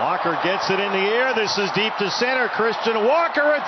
Walker gets it in the air. This is deep to center. Christian Walker, a